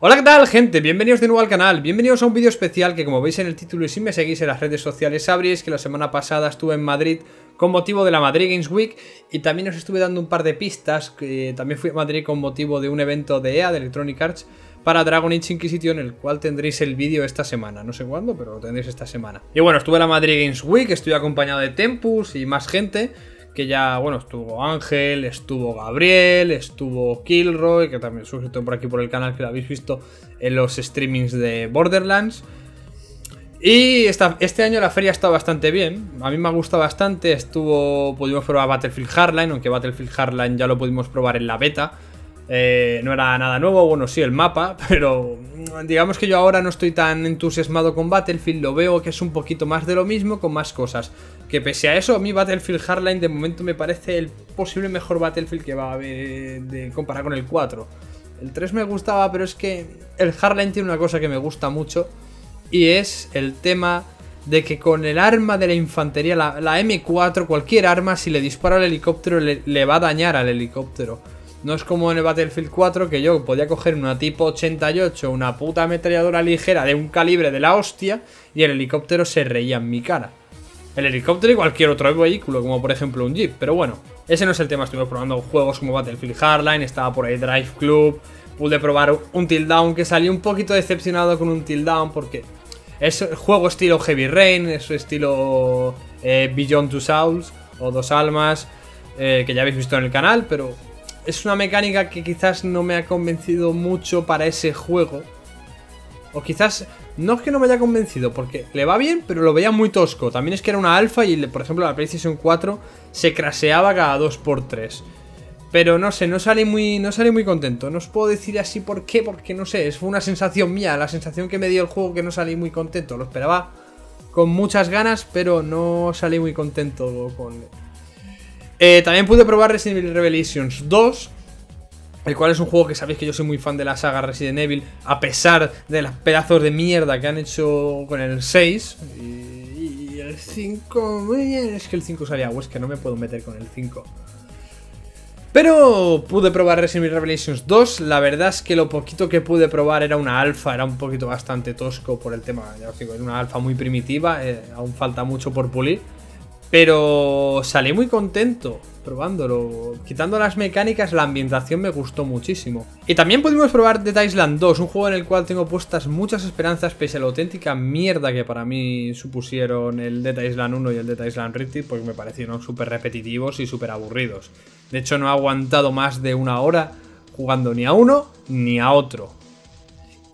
Hola, ¿qué tal, gente? Bienvenidos de nuevo al canal, bienvenidos a un vídeo especial que como veis en el título y si me seguís en las redes sociales sabréis que la semana pasada estuve en Madrid con motivo de la Madrid Games Week y también os estuve dando un par de pistas, también fui a Madrid con motivo de un evento de EA, de Electronic Arts, para Dragon Age Inquisition, el cual tendréis el vídeo esta semana, no sé cuándo, pero lo tendréis esta semana. Y bueno, estuve en la Madrid Games Week, estoy acompañado de Tempus y más gente, que ya, bueno, estuvo Ángel, estuvo Gabriel, estuvo Kilroy, que también suscrito por aquí por el canal, que lo habéis visto en los streamings de Borderlands. Y esta, este año la feria está bastante bien, a mí me ha gustado bastante, estuvo, pudimos probar Battlefield Hardline, aunque Battlefield Hardline ya lo pudimos probar en la beta, eh, no era nada nuevo, bueno, sí, el mapa, pero digamos que yo ahora no estoy tan entusiasmado con Battlefield, lo veo que es un poquito más de lo mismo con más cosas. Que pese a eso, a mí Battlefield Hardline de momento me parece el posible mejor Battlefield que va a haber de comparar con el 4. El 3 me gustaba, pero es que el Hardline tiene una cosa que me gusta mucho y es el tema de que con el arma de la infantería, la, M4, cualquier arma, si le dispara al helicóptero, le va a dañar al helicóptero. No es como en el Battlefield 4 que yo podía coger una tipo 88, una puta ametralladora ligera de un calibre de la hostia y el helicóptero se reía en mi cara. El helicóptero y cualquier otro vehículo, como por ejemplo un Jeep. Pero bueno, ese no es el tema. Estuve probando juegos como Battlefield Hardline, estaba por ahí Drive Club. Pude probar un Till Down que salí un poquito decepcionado con un Till Down porque es juego estilo Heavy Rain, es estilo eh, Beyond Two Souls o Dos Almas, eh, que ya habéis visto en el canal, pero es una mecánica que quizás no me ha convencido mucho para ese juego. O quizás, no es que no me haya convencido, porque le va bien, pero lo veía muy tosco. También es que era una alfa y, por ejemplo, la PlayStation 4 se craseaba cada 2x3. Pero no sé, no salí muy, no salí muy contento. No os puedo decir así por qué, porque no sé, es una sensación mía, la sensación que me dio el juego que no salí muy contento. Lo esperaba con muchas ganas, pero no salí muy contento con, eh, también pude probar Resident Evil Revelations 2, el cual es un juego que sabéis que yo soy muy fan de la saga Resident Evil, a pesar de los pedazos de mierda que han hecho con el 6. Y, el 5... Es que el 5 salía, es que no me puedo meter con el 5. Pero pude probar Resident Evil Revelations 2, la verdad es que lo poquito que pude probar era una alfa, era un poquito bastante tosco por el tema, ya os digo, era una alfa muy primitiva, eh, aún falta mucho por pulir. Pero salí muy contento probándolo. Quitando las mecánicas, la ambientación me gustó muchísimo. Y también pudimos probar Dead Island 2, un juego en el cual tengo puestas muchas esperanzas pese a la auténtica mierda que para mí supusieron el Dead Island 1 y el Dead Island Rifted, porque me parecieron súper repetitivos y súper aburridos. De hecho, no he aguantado más de una hora jugando ni a uno ni a otro.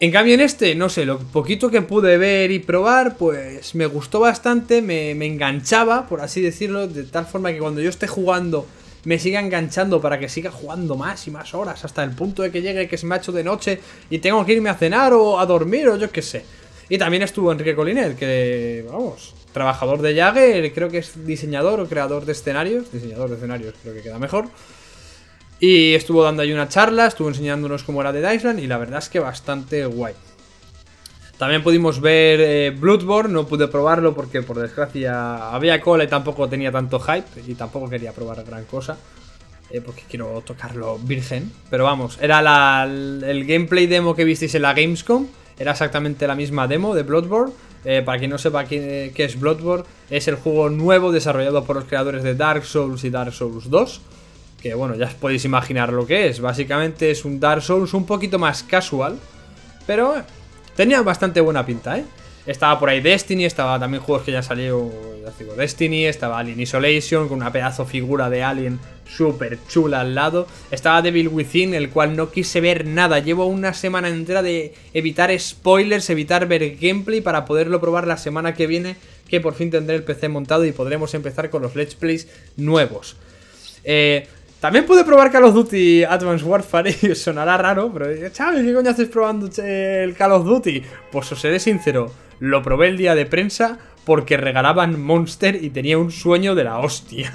En cambio en este, no sé, lo poquito que pude ver y probar, pues me gustó bastante, me, enganchaba, por así decirlo, de tal forma que cuando yo esté jugando me siga enganchando para que siga jugando más y más horas, hasta el punto de que llegue que se me ha hecho de noche y tengo que irme a cenar o a dormir o yo qué sé. Y también estuvo Enrique Colinet, que, vamos, trabajador de Jagger, creo que es diseñador o creador de escenarios, diseñador de escenarios creo que queda mejor. Y estuvo dando ahí una charla, estuvo enseñándonos cómo era de Island y la verdad es que bastante guay. También pudimos ver eh, Bloodborne, no pude probarlo porque por desgracia había cola y tampoco tenía tanto hype y tampoco quería probar gran cosa. Eh, porque quiero tocarlo virgen. Pero vamos, era el, gameplay demo que visteis en la Gamescom. Era exactamente la misma demo de Bloodborne. Eh, para quien no sepa qué, qué es Bloodborne, es el juego nuevo desarrollado por los creadores de Dark Souls y Dark Souls 2 que bueno, ya os podéis imaginar lo que es. Básicamente es un Dark Souls un poquito más casual, pero tenía bastante buena pinta, ¿eh? Estaba por ahí Destiny, estaba también juegos que ya salió, ya digo, Destiny, estaba Alien Isolation con una pedazo figura de Alien súper chula al lado. Estaba Devil Within, el cual no quise ver nada. Llevo una semana entera de evitar spoilers, evitar ver gameplay para poderlo probar la semana que viene, que por fin tendré el PC montado y podremos empezar con los Let's Plays nuevos. Eh, también pude probar Call of Duty Advanced Warfare y sonará raro, pero chaval, ¿qué coño haces probando el Call of Duty? Pues os seré sincero, lo probé el día de prensa porque regalaban Monster y tenía un sueño de la hostia.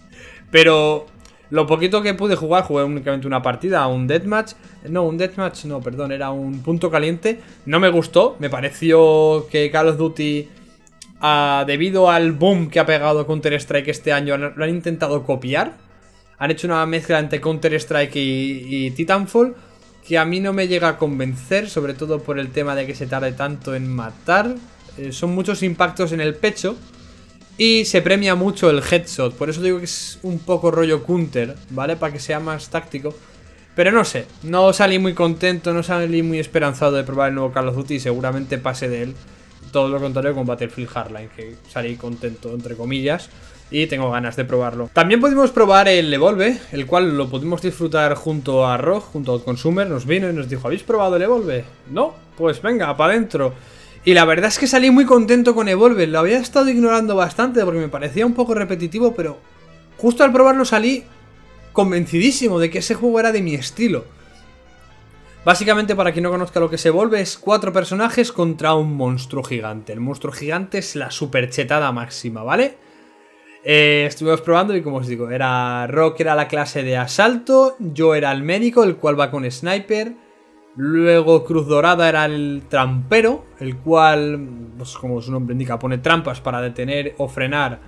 Pero lo poquito que pude jugar, jugué únicamente una partida, un deathmatch. No, un deathmatch no, perdón, era un punto caliente. No me gustó, me pareció que Call of Duty, ah, debido al boom que ha pegado Counter-Strike este año, lo han intentado copiar han hecho una mezcla entre Counter-Strike y, Titanfall que a mí no me llega a convencer, sobre todo por el tema de que se tarde tanto en matar. Eh, son muchos impactos en el pecho y se premia mucho el headshot. Por eso digo que es un poco rollo counter, ¿vale? Para que sea más táctico. Pero no sé, no salí muy contento, no salí muy esperanzado de probar el nuevo Call of Duty y seguramente pase de él. Todo lo contrario con Battlefield Hardline, que salí contento, entre comillas y tengo ganas de probarlo. También pudimos probar el Evolve, el cual lo pudimos disfrutar junto a Rock, junto al Consumer, nos vino y nos dijo, ¿habéis probado el Evolve? No, pues venga, para adentro. Y la verdad es que salí muy contento con Evolve, lo había estado ignorando bastante porque me parecía un poco repetitivo, pero justo al probarlo salí convencidísimo de que ese juego era de mi estilo. Básicamente, para quien no conozca lo que se Evolve, es cuatro personajes contra un monstruo gigante. El monstruo gigante es la superchetada máxima, ¿vale? Eh, estuvimos probando y como os digo, era Rock era la clase de asalto, yo era el médico, el cual va con sniper, luego Cruz Dorada era el trampero, el cual, pues como su nombre indica, pone trampas para detener o frenar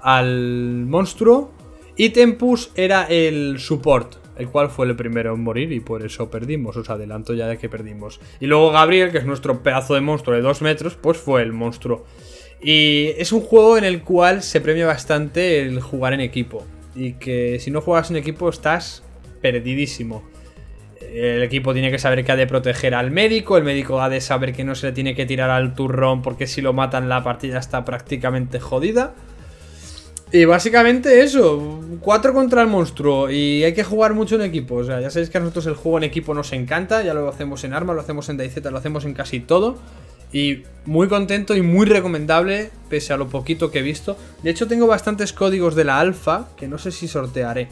al monstruo, y Tempus era el support, el cual fue el primero en morir y por eso perdimos, os adelanto ya de que perdimos. Y luego Gabriel, que es nuestro pedazo de monstruo de 2 metros, pues fue el monstruo. Y es un juego en el cual se premia bastante el jugar en equipo. Y que si no juegas en equipo estás perdidísimo. El equipo tiene que saber que ha de proteger al médico, el médico ha de saber que no se le tiene que tirar al turrón porque si lo matan la partida está prácticamente jodida. Y básicamente eso, 4 contra el monstruo y hay que jugar mucho en equipo. O sea, ya sabéis que a nosotros el juego en equipo nos encanta, ya lo hacemos en Arma, lo hacemos en DayZ, lo hacemos en casi todo. Y muy contento y muy recomendable, pese a lo poquito que he visto. De hecho, tengo bastantes códigos de la alfa que no sé si sortearé.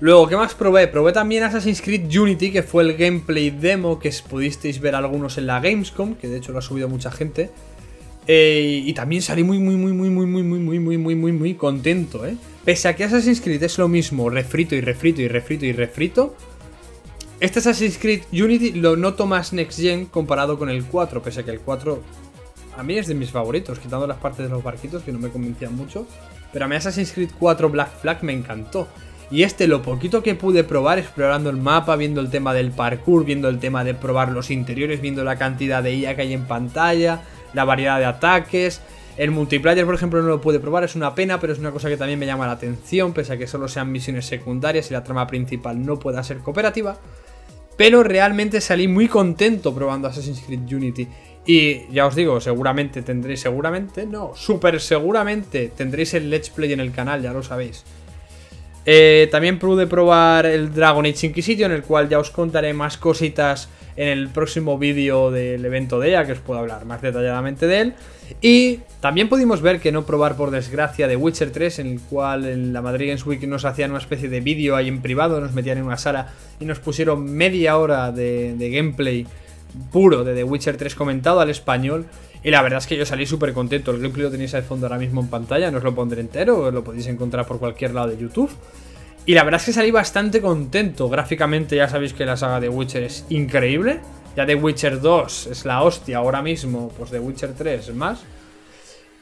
Luego, ¿qué más probé? Probé también Assassin's Creed Unity, que fue el gameplay demo que pudisteis ver algunos en la Gamescom, que de hecho lo ha subido mucha gente. y también salí muy, muy, muy, muy, muy, muy, muy, muy, muy, muy, muy, muy contento, ¿eh? Pese a que Assassin's Creed es lo mismo, refrito y refrito y refrito y refrito, este Assassin's Creed Unity lo noto más Next Gen comparado con el 4, pese a que el 4 a mí es de mis favoritos, quitando las partes de los barquitos que no me convencían mucho. Pero a mí Assassin's Creed 4 Black Flag me encantó. Y este, lo poquito que pude probar, explorando el mapa, viendo el tema del parkour, viendo el tema de probar los interiores, viendo la cantidad de IA que hay en pantalla, la variedad de ataques. El multiplayer, por ejemplo, no lo pude probar, es una pena, pero es una cosa que también me llama la atención, pese a que solo sean misiones secundarias y la trama principal no pueda ser cooperativa. Pero realmente salí muy contento probando Assassin's Creed Unity. Y ya os digo, seguramente tendréis, seguramente, no, súper seguramente tendréis el Let's Play en el canal, ya lo sabéis. Eh, también pude probar el Dragon Age Inquisition, en el cual ya os contaré más cositas en el próximo vídeo del evento de ella, que os puedo hablar más detalladamente de él. Y también pudimos ver que no probar por desgracia de Witcher 3, en el cual en la Madrid Games Week nos hacían una especie de vídeo ahí en privado, nos metían en una sala y nos pusieron media hora de, gameplay puro de The Witcher 3 comentado al español. Y la verdad es que yo salí súper contento. El gameplay lo tenéis al fondo ahora mismo en pantalla, no os lo pondré entero, lo podéis encontrar por cualquier lado de YouTube. Y la verdad es que salí bastante contento. Gráficamente ya sabéis que la saga de Witcher es increíble. Ya The Witcher 2 es la hostia ahora mismo, pues The Witcher 3 es más.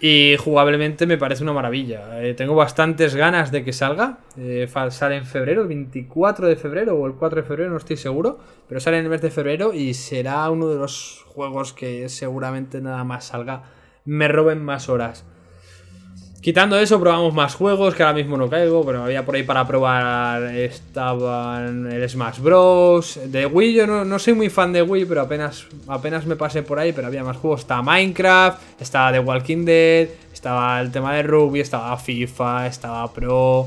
Y jugablemente me parece una maravilla. Eh, tengo bastantes ganas de que salga. Eh, sale en febrero, el 24 de febrero o el 4 de febrero, no estoy seguro. Pero sale en el mes de febrero y será uno de los juegos que seguramente nada más salga me roben más horas. Quitando eso, probamos más juegos que ahora mismo no caigo, pero había por ahí para probar. Estaban el Smash Bros. De Wii, yo no, soy muy fan de Wii, pero apenas, apenas me pasé por ahí. Pero había más juegos. Estaba Minecraft, estaba The Walking Dead, estaba el tema de Ruby, estaba FIFA, estaba Pro,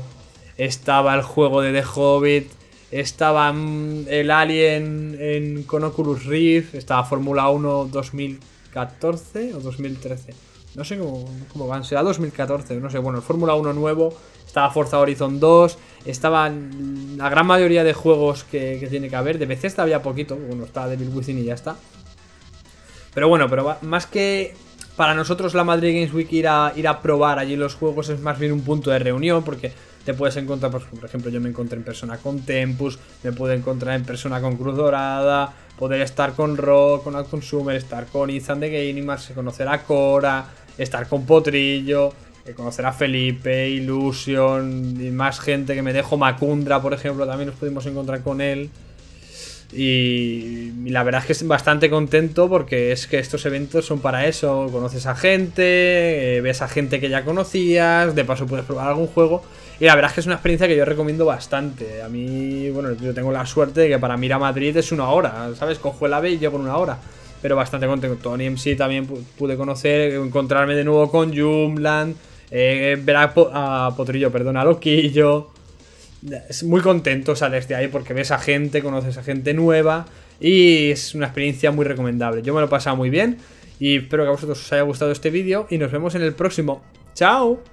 estaba el juego de The Hobbit, estaba mm, el Alien en, con Oculus Rift, estaba Fórmula 1 2014 o 2013. No sé cómo, cómo van, será 2014, no sé. Bueno, el Fórmula 1 nuevo, estaba Forza Horizon 2, estaban la gran mayoría de juegos que, tiene que haber. De Bethesda había poquito, bueno, estaba Devil Within y ya está. Pero bueno, pero más que para nosotros la Madrid Games Week ir a, ir a probar allí los juegos es más bien un punto de reunión, porque te puedes encontrar, pues, por ejemplo, yo me encontré en persona con Tempus, me pude encontrar en persona con Cruz Dorada, poder estar con Rock, con Consumer, estar con Ethan de Gaming, conocer a Cora, estar con Potrillo, eh, conocer a Felipe, Illusion y más gente que me dejo, Macundra, por ejemplo, también nos pudimos encontrar con él. Y la verdad es que es bastante contento porque es que estos eventos son para eso. Conoces a gente, eh, ves a gente que ya conocías, de paso puedes probar algún juego. Y la verdad es que es una experiencia que yo recomiendo bastante. A mí, bueno, yo tengo la suerte de que para mí a Madrid es una hora, ¿sabes? Cojo el AVE y llego en una hora. Pero bastante contento. Tony MC también pude conocer, encontrarme de nuevo con Jumland, eh, ver a, Potrillo, perdón, a Loquillo es muy contento sales de ahí porque ves a gente, conoces a gente nueva y es una experiencia muy recomendable. Yo me lo he pasado muy bien y espero que a vosotros os haya gustado este vídeo y nos vemos en el próximo. ¡Chao!